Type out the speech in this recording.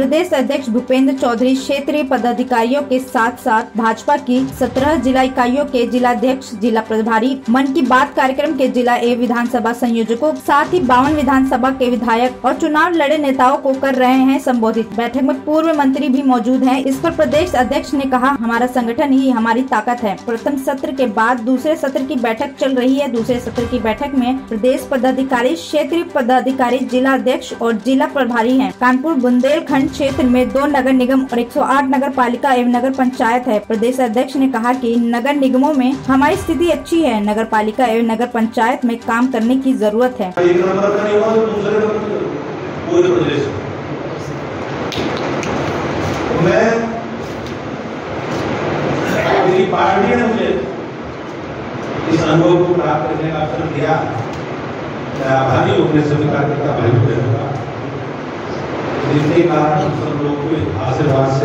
प्रदेश अध्यक्ष भूपेंद्र चौधरी क्षेत्रीय पदाधिकारियों के साथ साथ भाजपा की 17 जिला इकाइयों के जिलाध्यक्ष, जिला प्रभारी, मन की बात कार्यक्रम के जिला एवं विधानसभा संयोजकों, साथ ही बावन विधानसभा के विधायक और चुनाव लड़े नेताओं को कर रहे हैं संबोधित। बैठक में पूर्व मंत्री भी मौजूद है। इस पर प्रदेश अध्यक्ष ने कहा, हमारा संगठन ही हमारी ताकत है। प्रथम सत्र के बाद दूसरे सत्र की बैठक चल रही है। दूसरे सत्र की बैठक में प्रदेश पदाधिकारी, क्षेत्रीय पदाधिकारी जिला अध्यक्ष और जिला प्रभारी है। कानपुर बुंदेलखंड क्षेत्र में दो नगर निगम और 108 नगर पालिका एवं नगर पंचायत है। प्रदेश अध्यक्ष ने कहा कि नगर निगमों में हमारी स्थिति अच्छी है। नगर पालिका एवं नगर पंचायत में काम करने की ज़रूरत है। तो। तो अनुभव को प्राप्त करने का अवसर दिया। आभारी हूँ अपने सभी कार्यकर्ता भाई बहनों का। कारण हम सब लोग को आशीर्वाद से